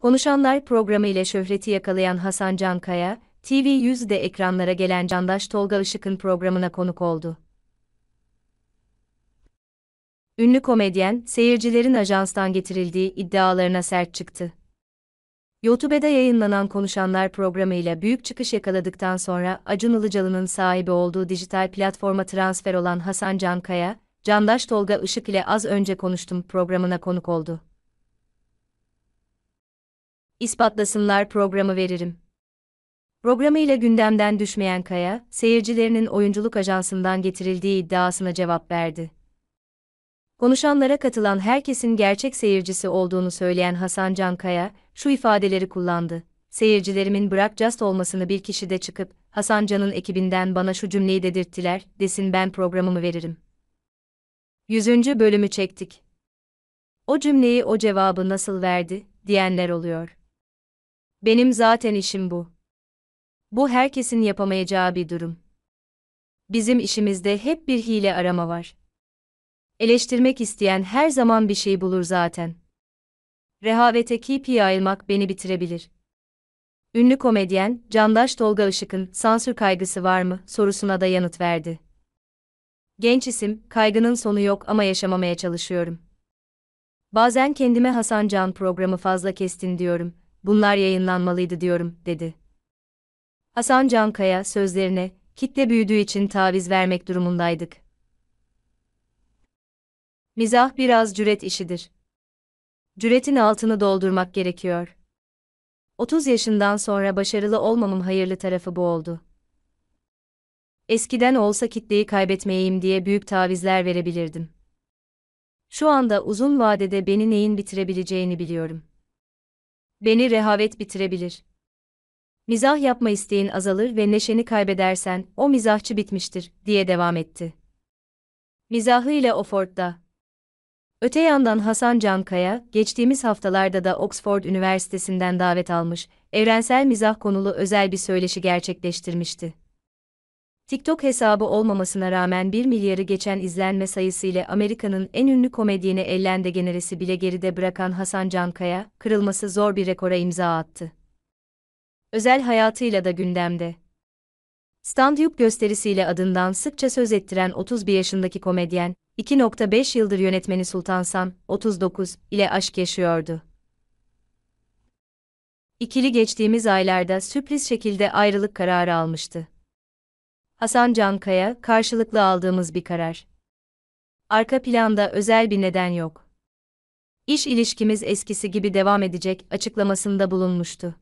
Konuşanlar programı ile şöhreti yakalayan Hasan Cankaya, TV100'de ekranlara gelen Candaş Tolga Işık'ın programına konuk oldu. Ünlü komedyen, seyircilerin ajanstan getirildiği iddialarına sert çıktı. YouTube'da yayınlanan Konuşanlar programıyla büyük çıkış yakaladıktan sonra Acun Ilıcalı'nın sahibi olduğu dijital platforma transfer olan Hasan Cankaya, Candaş Tolga Işık ile az önce konuştum programına konuk oldu. İspatlasınlar programı veririm. Programıyla gündemden düşmeyen Kaya, seyircilerinin oyunculuk ajansından getirildiği iddiasına cevap verdi. Konuşanlara katılan herkesin gerçek seyircisi olduğunu söyleyen Hasan Cankaya, şu ifadeleri kullandı. Seyircilerimin bırak just olmasını bir kişi de çıkıp, Hasan Can'ın ekibinden bana şu cümleyi dedirttiler, desin ben programımı veririm. 100. bölümü çektik. O cümleyi o cevabı nasıl verdi, diyenler oluyor. Benim zaten işim bu. Bu herkesin yapamayacağı bir durum. Bizim işimizde hep bir hile arama var. Eleştirmek isteyen her zaman bir şey bulur zaten. Rehavete kipi yayılmak beni bitirebilir. Ünlü komedyen, Candaş Tolga Işık'ın sansür kaygısı var mı sorusuna da yanıt verdi. Genç isim, kaygının sonu yok ama yaşamamaya çalışıyorum. Bazen kendime Hasan Can programı fazla kestin diyorum, bunlar yayınlanmalıydı diyorum, dedi. Hasan Cankaya sözlerine, kitle büyüdüğü için taviz vermek durumundaydık. Mizah biraz cüret işidir. Cüretin altını doldurmak gerekiyor. 30 yaşından sonra başarılı olmamın hayırlı tarafı bu oldu. Eskiden olsa kitleyi kaybetmeyeyim diye büyük tavizler verebilirdim. Şu anda uzun vadede beni neyin bitirebileceğini biliyorum. Beni rehavet bitirebilir. Mizah yapma isteğin azalır ve neşeni kaybedersen, o mizahçı bitmiştir, diye devam etti. Mizahıyla Oxford'da. Öte yandan Hasan Cankaya, geçtiğimiz haftalarda da Oxford Üniversitesi'nden davet almış, evrensel mizah konulu özel bir söyleşi gerçekleştirmişti. TikTok hesabı olmamasına rağmen 1 milyarı geçen izlenme sayısı ile Amerika'nın en ünlü komedyeni Ellen DeGeneres'i bile geride bırakan Hasan Cankaya, kırılması zor bir rekora imza attı. Özel hayatıyla da gündemde. Stand-up gösterisiyle adından sıkça söz ettiren 31 yaşındaki komedyen, 2.5 yıldır yönetmeni Sultan San, 39, ile aşk yaşıyordu. İkili geçtiğimiz aylarda sürpriz şekilde ayrılık kararı almıştı. Hasan Cankaya, karşılıklı aldığımız bir karar. Arka planda özel bir neden yok. İş ilişkimiz eskisi gibi devam edecek açıklamasında bulunmuştu.